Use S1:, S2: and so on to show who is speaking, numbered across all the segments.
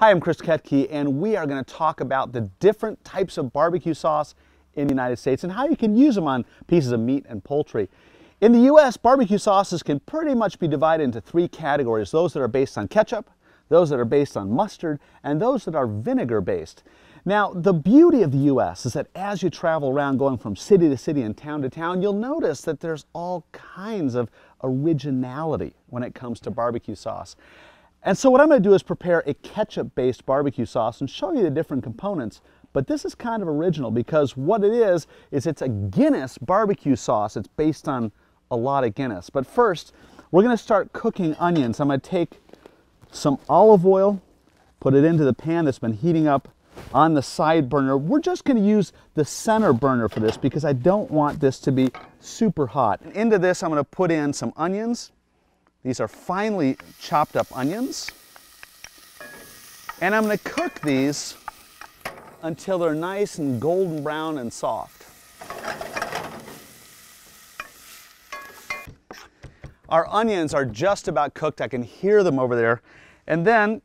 S1: Hi, I'm Chris Koetke, and we are going to talk about the different types of barbecue sauce in the United States and how you can use them on pieces of meat and poultry. In the U.S., barbecue sauces can pretty much be divided into three categories those that are based on ketchup, those that are based on mustard, and those that are vinegar based. Now, the beauty of the U.S. is that as you travel around going from city to city and town to town, you'll notice that there's all kinds of originality when it comes to barbecue sauce. And so what I'm going to do is prepare a ketchup-based barbecue sauce and show you the different components. But this is kind of original because what it is, is it's a Guinness barbecue sauce. It's based on a lot of Guinness. But first, we're going to start cooking onions. I'm going to take some olive oil, put it into the pan that's been heating up on the side burner. We're just going to use the center burner for this because I don't want this to be super hot. Into this, I'm going to put in some onions. These are finely chopped up onions. And I'm going to cook these until they're nice and golden brown and soft. Our onions are just about cooked. I can hear them over there. And then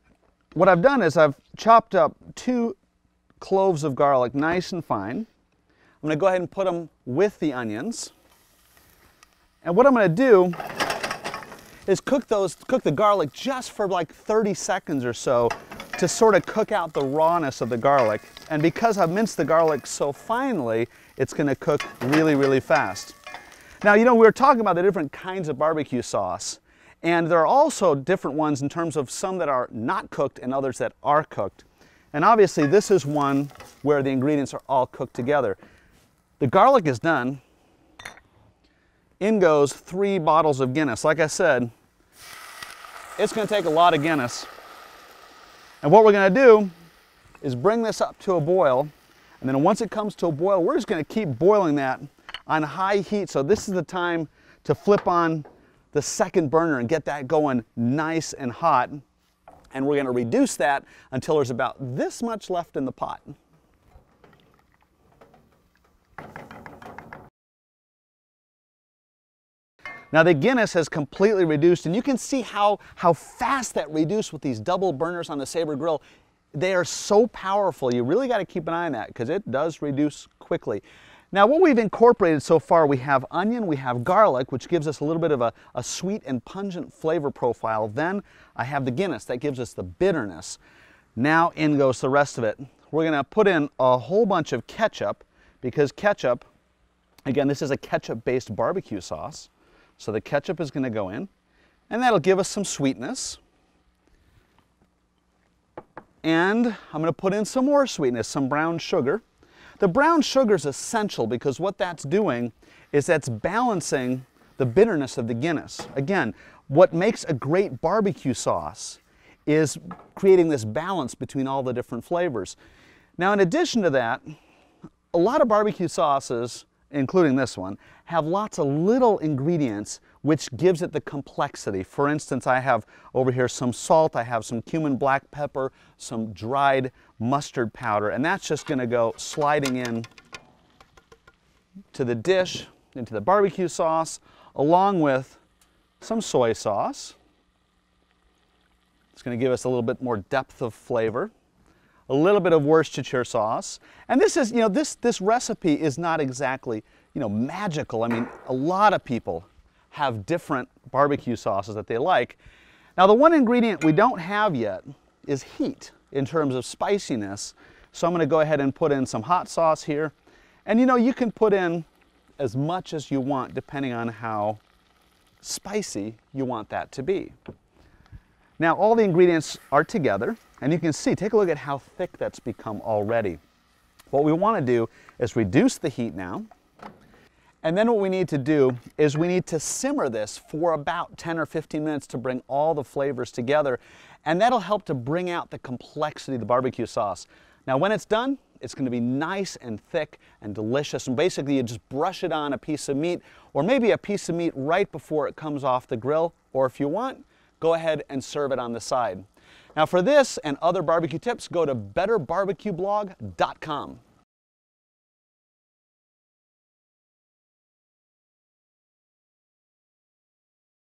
S1: what I've done is I've chopped up two cloves of garlic nice and fine. I'm to go ahead and put them with the onions. And what I'm going to do is cook those, cook the garlic just for like 30 seconds or so to sort of cook out the rawness of the garlic. And because I've minced the garlic so finely, it's gonna cook really, really fast. Now, you know, we were talking about the different kinds of barbecue sauce, and there are also different ones in terms of some that are not cooked and others that are cooked. And obviously, this is one where the ingredients are all cooked together. The garlic is done, in goes three bottles of Guinness. Like I said, it's going to take a lot of Guinness. And what we're going to do is bring this up to a boil. And then once it comes to a boil, we're just going to keep boiling that on high heat. So this is the time to flip on the second burner and get that going nice and hot. And we're going to reduce that until there's about this much left in the pot. Now the Guinness has completely reduced and you can see how, how fast that reduced with these double burners on the Saber grill. They are so powerful. You really got to keep an eye on that because it does reduce quickly. Now what we've incorporated so far, we have onion, we have garlic, which gives us a little bit of a, a sweet and pungent flavor profile. Then I have the Guinness, that gives us the bitterness. Now in goes the rest of it. We're going to put in a whole bunch of ketchup because ketchup, again, this is a ketchup-based barbecue sauce. So the ketchup is going to go in, and that'll give us some sweetness. And I'm going to put in some more sweetness, some brown sugar. The brown sugar is essential because what that's doing is that's balancing the bitterness of the Guinness. Again, what makes a great barbecue sauce is creating this balance between all the different flavors. Now, in addition to that, a lot of barbecue sauces including this one, have lots of little ingredients which gives it the complexity. For instance, I have over here some salt, I have some cumin black pepper, some dried mustard powder, and that's just gonna go sliding in to the dish, into the barbecue sauce, along with some soy sauce. It's gonna give us a little bit more depth of flavor a little bit of Worcestershire sauce. And this is, you know, this, this recipe is not exactly, you know, magical. I mean, a lot of people have different barbecue sauces that they like. Now, the one ingredient we don't have yet is heat in terms of spiciness. So I'm going to go ahead and put in some hot sauce here. And you know, you can put in as much as you want depending on how spicy you want that to be. Now all the ingredients are together and you can see, take a look at how thick that's become already. What we want to do is reduce the heat now. And then what we need to do is we need to simmer this for about 10 or 15 minutes to bring all the flavors together. And that'll help to bring out the complexity of the barbecue sauce. Now when it's done, it's going to be nice and thick and delicious. And basically you just brush it on a piece of meat or maybe a piece of meat right before it comes off the grill. Or if you want, go ahead and serve it on the side. Now for this and other barbecue tips, go to betterbarbecueblog.com.